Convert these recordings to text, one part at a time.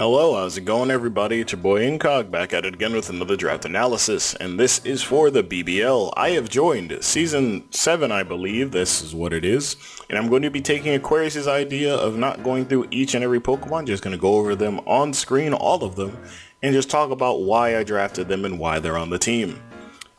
Hello, how's it going everybody? It's your boy Incog back at it again with another draft analysis, and this is for the BBL. I have joined Season 7, I believe, this is what it is, and I'm going to be taking Aquarius' idea of not going through each and every Pokemon, just going to go over them on screen, all of them, and just talk about why I drafted them and why they're on the team.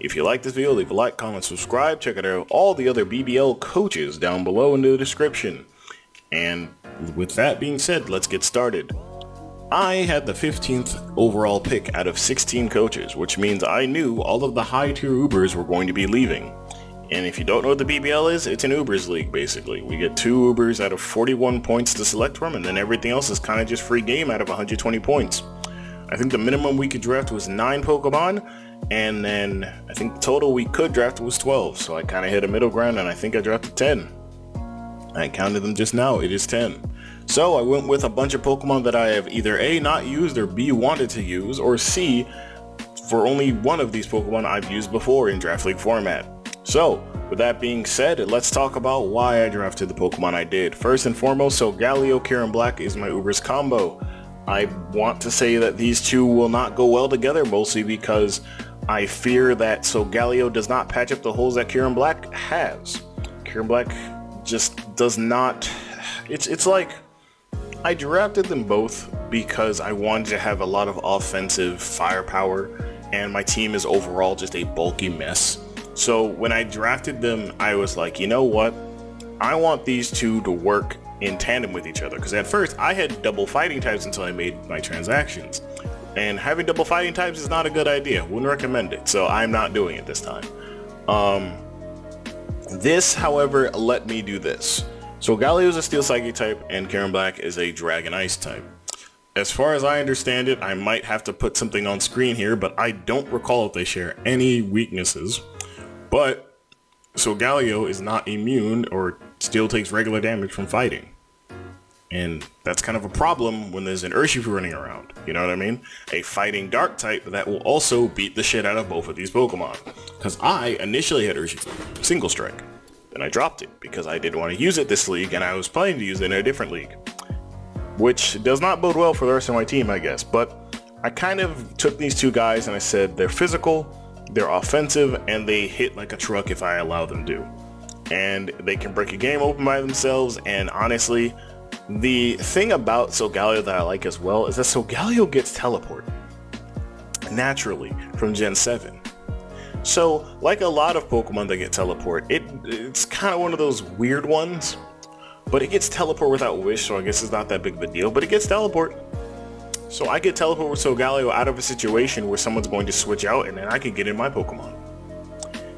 If you like this video, leave a like, comment, subscribe, check out all the other BBL coaches down below in the description. And with that being said, let's get started. I had the 15th overall pick out of 16 coaches, which means I knew all of the high tier Ubers were going to be leaving. And if you don't know what the BBL is, it's an Ubers league basically. We get two Ubers out of 41 points to select from, and then everything else is kind of just free game out of 120 points. I think the minimum we could draft was 9 Pokemon, and then I think the total we could draft was 12, so I kind of hit a middle ground and I think I drafted 10. I counted them just now, it is 10. So I went with a bunch of Pokemon that I have either A, not used, or B, wanted to use, or C, for only one of these Pokemon I've used before in Draft League format. So, with that being said, let's talk about why I drafted the Pokemon I did. First and foremost, Solgaleo Kyurem Black is my Ubers combo. I want to say that these two will not go well together, mostly because I fear that Solgaleo does not patch up the holes that Kyurem Black has. Kyurem Black just does not... It's, it's like I drafted them both because I wanted to have a lot of offensive firepower and my team is overall just a bulky mess. So when I drafted them, I was like, you know what? I want these two to work in tandem with each other because at first I had double fighting types until I made my transactions. And having double fighting types is not a good idea. Wouldn't recommend it. So I'm not doing it this time. Um, this, however, let me do this. Solgaleo is a Steel Psychic type, and Kyurem Black is a Dragon Ice type. As far as I understand it, I might have to put something on screen here, but I don't recall if they share any weaknesses. But Solgaleo is not immune or still takes regular damage from fighting. And that's kind of a problem when there's an Urshifu running around. You know what I mean? A fighting dark type that will also beat the shit out of both of these Pokemon. Because I initially had Urshifu, single strike and I dropped it because I didn't want to use it this league and I was planning to use it in a different league. Which does not bode well for the rest of my team, I guess. But I kind of took these two guys and I said they're physical, they're offensive, and they hit like a truck if I allow them to. And they can break a game open by themselves, and honestly, the thing about Solgaleo that I like as well is that Solgaleo gets teleport naturally from Gen 7. So, like a lot of Pokemon that get teleport, it it's kind of one of those weird ones. But it gets teleport without wish, so I guess it's not that big of a deal, but it gets teleport. So I get teleport with Solgaleo out of a situation where someone's going to switch out and then I can get in my Pokemon.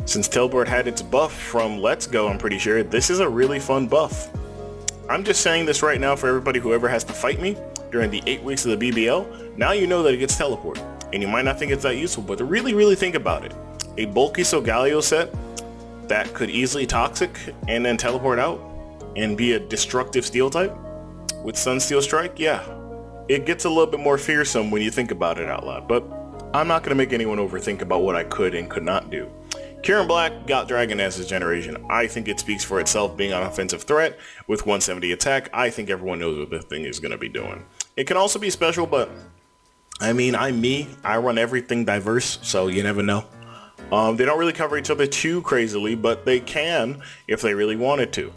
Since teleport had its buff from Let's Go, I'm pretty sure, this is a really fun buff. I'm just saying this right now for everybody who ever has to fight me during the 8 weeks of the BBL, now you know that it gets teleport. And you might not think it's that useful, but really, really think about it a bulky Solgaleo set that could easily toxic and then teleport out and be a destructive steel type with Sunsteel Strike, yeah, it gets a little bit more fearsome when you think about it out loud, but I'm not going to make anyone overthink about what I could and could not do. Kyurem Black got Dragon Dance this generation. I think it speaks for itself being an offensive threat with 170 attack. I think everyone knows what the thing is going to be doing. It can also be special, but I mean, I'm me. I run everything diverse, so you never know. Um, they don't really cover each other too crazily, but they can if they really wanted to.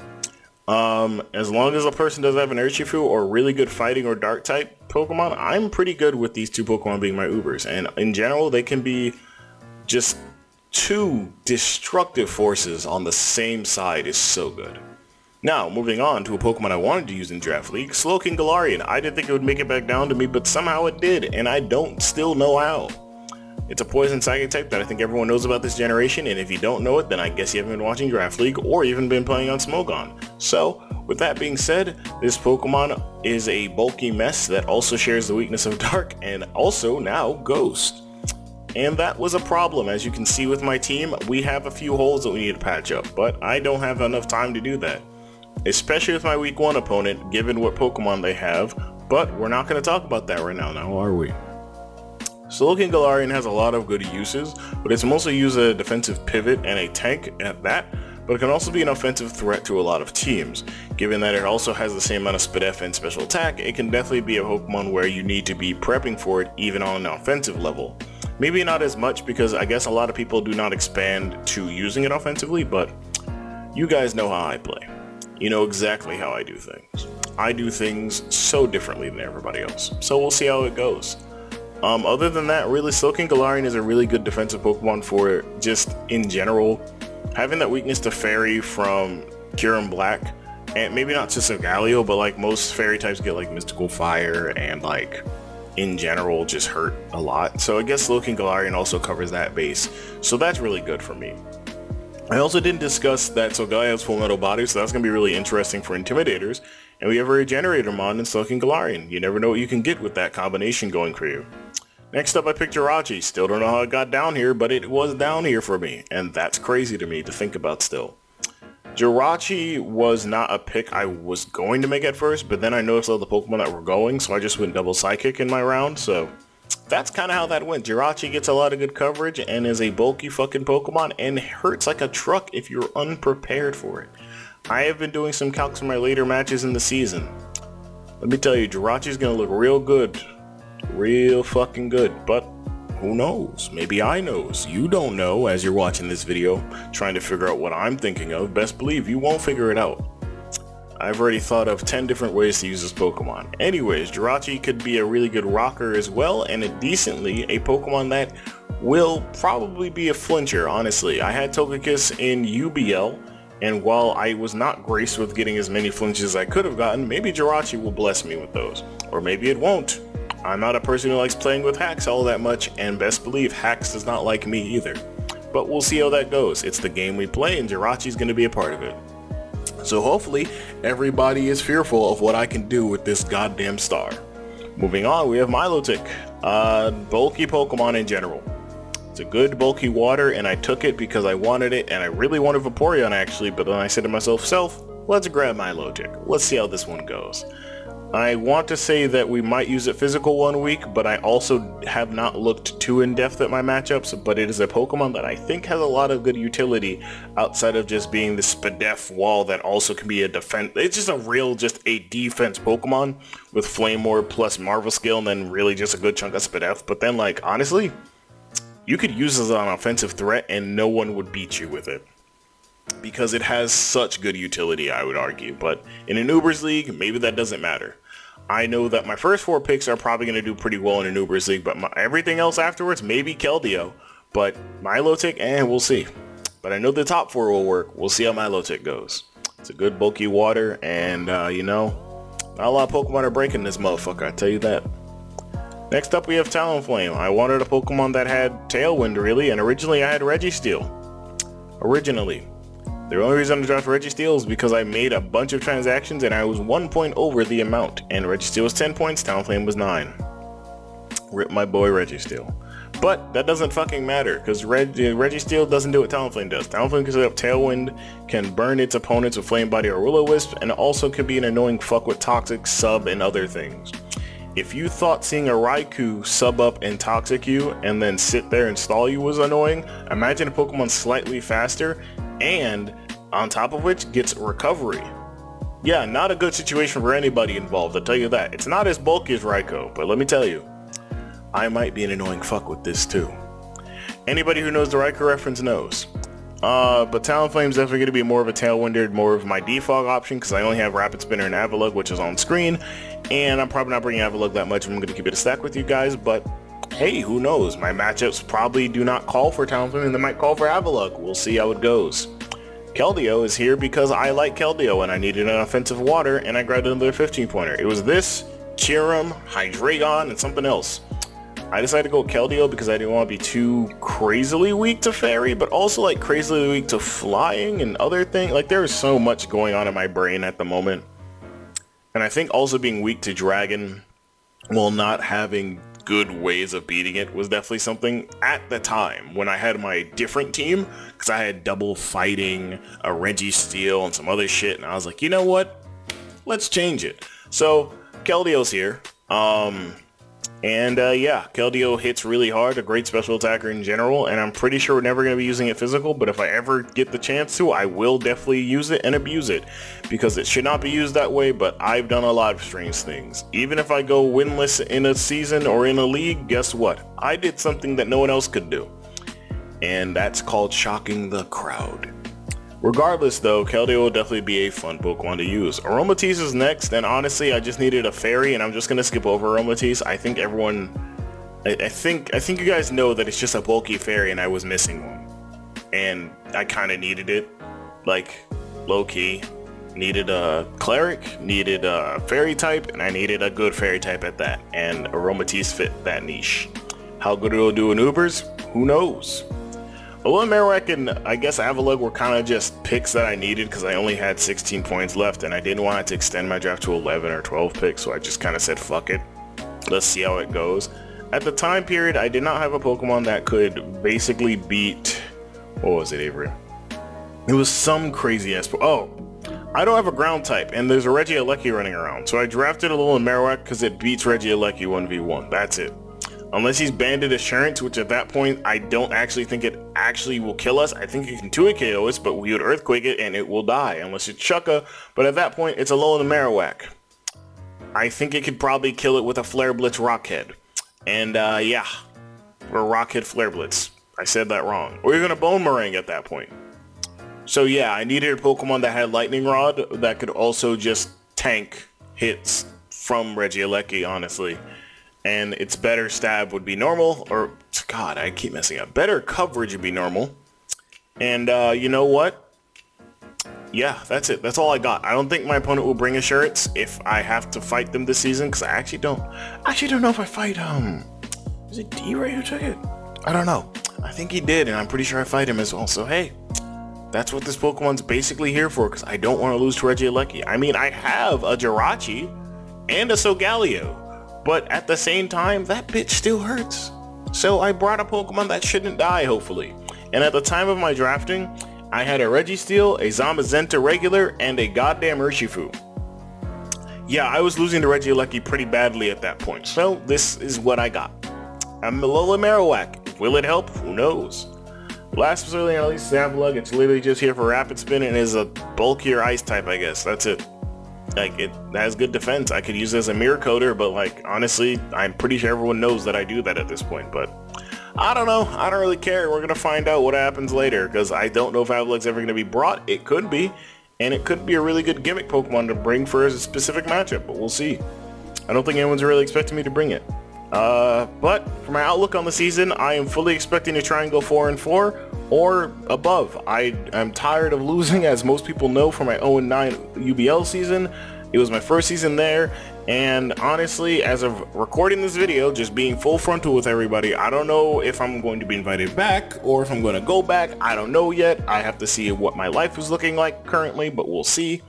Um, as long as a person does have an Urshifu or really good fighting or dark type Pokemon, I'm pretty good with these two Pokemon being my Ubers. And in general, they can be just two destructive forces on the same side is so good. Now, moving on to a Pokemon I wanted to use in Draft League, Slowking Galarian. I didn't think it would make it back down to me, but somehow it did, and I don't still know how. It's a poison psychic type that I think everyone knows about this generation, and if you don't know it, then I guess you haven't been watching Draft League or even been playing on Smogon. So, with that being said, this Pokemon is a bulky mess that also shares the weakness of Dark and also now Ghost. And that was a problem. As you can see with my team, we have a few holes that we need to patch up, but I don't have enough time to do that. Especially with my week 1 opponent, given what Pokemon they have, but we're not going to talk about that right now, now are we? Slowking Galarian has a lot of good uses, but it's mostly used as a defensive pivot and a tank at that, but it can also be an offensive threat to a lot of teams. Given that it also has the same amount of Spadef and special attack, it can definitely be a Pokemon where you need to be prepping for it even on an offensive level. Maybe not as much because I guess a lot of people do not expand to using it offensively, but you guys know how I play. You know exactly how I do things. I do things so differently than everybody else. So we'll see how it goes. Um, other than that, really, Slowking Galarian is a really good defensive Pokemon for just in general. Having that weakness to Fairy from Kyurem Black, and maybe not to Solgaleo, but like most Fairy types get like Mystical Fire and like in general just hurt a lot. So I guess Slowking Galarian also covers that base. So that's really good for me. I also didn't discuss that Solgaleo has full metal body, so that's going to be really interesting for Intimidators. And we have a Regenerator Mon in Slowking Galarian. You never know what you can get with that combination going for you. Next up I picked Jirachi. Still don't know how it got down here, but it was down here for me. And that's crazy to me to think about still. Jirachi was not a pick I was going to make at first, but then I noticed all the Pokemon that were going, so I just went double Psychic in my round, so that's kind of how that went. Jirachi gets a lot of good coverage and is a bulky fucking Pokemon and hurts like a truck if you're unprepared for it. I have been doing some calcs in my later matches in the season. Let me tell you, Jirachi's gonna look real good. Real fucking good, but who knows? Maybe I knows. You don't know as you're watching this video, trying to figure out what I'm thinking of. Best believe you won't figure it out. I've already thought of 10 different ways to use this Pokemon. Anyways, Jirachi could be a really good rocker as well, and a decently a Pokemon that will probably be a flincher, honestly. I had Togekiss in UBL, and while I was not graced with getting as many flinches as I could have gotten, maybe Jirachi will bless me with those. Or maybe it won't. I'm not a person who likes playing with hacks all that much, and best believe hacks does not like me either. But we'll see how that goes. It's the game we play, and Jirachi's going to be a part of it. So hopefully everybody is fearful of what I can do with this goddamn star. Moving on, we have Milotic, uh, bulky Pokemon in general. It's a good bulky water and I took it because I wanted it and I really wanted Vaporeon actually, but then I said to myself, self, let's grab Milotic. Let's see how this one goes. I want to say that we might use it physical one week, but I also have not looked too in-depth at my matchups, but it is a Pokemon that I think has a lot of good utility outside of just being the Spadef wall that also can be a defense. It's just a real, just a defense Pokemon with Flame Orb plus Marvel Scale and then really just a good chunk of Spadef. But then like, honestly, you could use as an offensive threat and no one would beat you with it because it has such good utility, I would argue. But in an Ubers League, maybe that doesn't matter. I know that my first four picks are probably going to do pretty well in an Ubers League, but my, everything else afterwards, maybe Keldeo. But Milotic, eh, we'll see. But I know the top four will work. We'll see how Milotic goes. It's a good bulky water, and uh, you know, not a lot of Pokemon are breaking this motherfucker, I tell you that. Next up we have Talonflame. I wanted a Pokemon that had Tailwind really, and originally I had Registeel. Originally. The only reason I dropped Registeel is because I made a bunch of transactions and I was one point over the amount. And Registeel was 10 points, Talonflame was 9. Rip my boy Registeel. But that doesn't fucking matter because Reg uh, Registeel doesn't do what Talonflame does. Talonflame can set up Tailwind, can burn its opponents with Flame Body or Will-O-Wisp, and also can be an annoying fuck with Toxic, Sub, and other things. If you thought seeing a Raikou sub up and toxic you and then sit there and stall you was annoying, imagine a Pokemon slightly faster and on top of which gets recovery. Yeah, not a good situation for anybody involved, I'll tell you that. It's not as bulky as Raikou, but let me tell you, I might be an annoying fuck with this too. Anybody who knows the Raikou reference knows. Uh, but is definitely going to be more of a Tailwinder, more of my default option because I only have Rapid Spinner and Avalugg, which is on screen. And I'm probably not bringing Avalugg that much. I'm going to keep it a stack with you guys, but hey, who knows? My matchups probably do not call for Talonflame and they might call for Avalugg. We'll see how it goes. Keldeo is here because I like Keldeo and I needed an offensive water and I grabbed another 15 pointer. It was this, Kyurem, Hydreigon, and something else. I decided to go Keldeo because I didn't want to be too crazily weak to Fairy, but also like crazily weak to flying and other things. Like there is so much going on in my brain at the moment. And I think also being weak to Dragon while not having good ways of beating it was definitely something at the time when I had my different team because I had double fighting, a Registeel, and some other shit, and I was like, you know what? Let's change it. So Keldeo's here. Um, And uh, yeah, Keldeo hits really hard, a great special attacker in general, and I'm pretty sure we're never going to be using it physical, but if I ever get the chance to, I will definitely use it and abuse it, because it should not be used that way, but I've done a lot of strange things. Even if I go winless in a season or in a league, guess what? I did something that no one else could do. And that's called shocking the crowd. Regardless though, Keldeo will definitely be a fun Pokemon to use. Aromatisse is next, and honestly, I just needed a fairy, and I'm just gonna skip over Aromatisse. I think everyone, I, I think, I think you guys know that it's just a bulky fairy, and I was missing one, and I kind of needed it, like low key. Needed a cleric, needed a fairy type, and I needed a good fairy type at that, and Aromatisse fit that niche. How good it'll do in Ubers, who knows? Alolan Marowak and I guess Avalugg were kind of just picks that I needed because I only had 16 points left and I didn't want to extend my draft to 11 or 12 picks, so I just kind of said fuck it. Let's see how it goes. At the time period, I did not have a Pokemon that could basically beat... What was it, Avery? It was some crazy ass... Oh, I don't have a ground type, and there's a Regieleki running around, so I drafted Alolan Marowak because it beats Regieleki 1v1. That's it. Unless he's Banded Assurance, which at that point, I don't actually think it actually will kill us. I think it can 2 KO us, but we would Earthquake it and it will die, unless it's Chukka. But at that point, it's a low in the Marowak. I think it could probably kill it with a Flare Blitz Rockhead. And uh, yeah, or Rockhead Flare Blitz. I said that wrong. Or even a Bonemerang at that point. So yeah, I needed a Pokemon that had Lightning Rod that could also just tank hits from Regieleki, honestly and its better stab would be normal, or God, I keep messing up. Better coverage would be normal. And uh, you know what? Yeah, that's it. That's all I got. I don't think my opponent will bring assurance if I have to fight them this season, because I actually don't. I actually don't know if I fight um. Is it D.Rey who took it? I don't know. I think he did, and I'm pretty sure I fight him as well. So hey, that's what this Pokemon's basically here for, because I don't want to lose to Regieleki. I mean, I have a Jirachi and a Solgaleo. But at the same time, that bitch still hurts. So I brought a Pokemon that shouldn't die, hopefully. And at the time of my drafting, I had a Registeel, a Zamazenta regular, and a goddamn Urshifu. Yeah, I was losing to Regieleki pretty badly at that point, so this is what I got. I'm Alolan Marowak. Will it help? Who knows? Last but certainly not least, Avalugg. It's literally just here for Rapid Spin and is a bulkier ice type, I guess. That's it. Like, it has good defense. I could use it as a mirror coder, but like, honestly, I'm pretty sure everyone knows that I do that at this point, but I don't know. I don't really care. We're to find out what happens later, because I don't know if Avalugg's ever to be brought. It could be, and it could be a really good gimmick Pokemon to bring for a specific matchup, but we'll see. I don't think anyone's really expecting me to bring it. Uh, but for my outlook on the season, I am fully expecting to try and go 4 and 4 or above. I am tired of losing, as most people know, for my 0 9 UBL season. It was my first season there, and honestly, as of recording this video, just being full frontal with everybody, I don't know if I'm going to be invited back or if I'm going to go back. I don't know yet. I have to see what my life is looking like currently, but we'll see.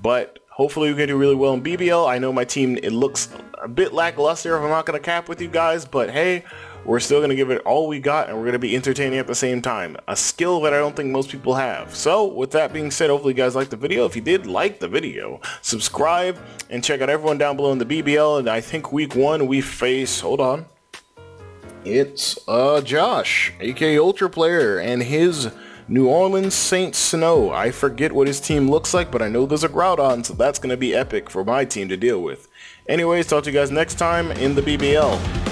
But hopefully we can do really well in BBL. I know my team, it looks a bit lackluster if I'm not going to cap with you guys, but hey, we're still going to give it all we got and we're going to be entertaining at the same time. A skill that I don't think most people have. So with that being said, hopefully you guys liked the video. If you did like the video, subscribe and check out everyone down below in the BBL. And I think week one we face, hold on. It's uh Josh, aka Ultra Player, and his New Orleans Saints Snow. I forget what his team looks like, but I know there's a Groudon, so that's going to be epic for my team to deal with. Anyways, talk to you guys next time in the BBL.